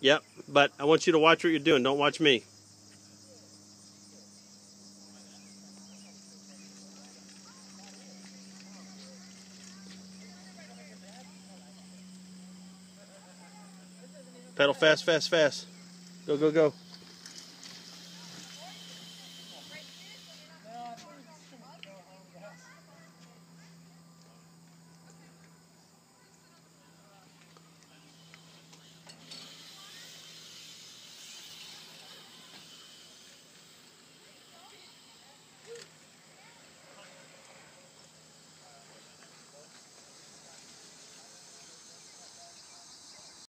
Yep, but I want you to watch what you're doing. Don't watch me. Pedal fast, fast, fast. Go, go, go.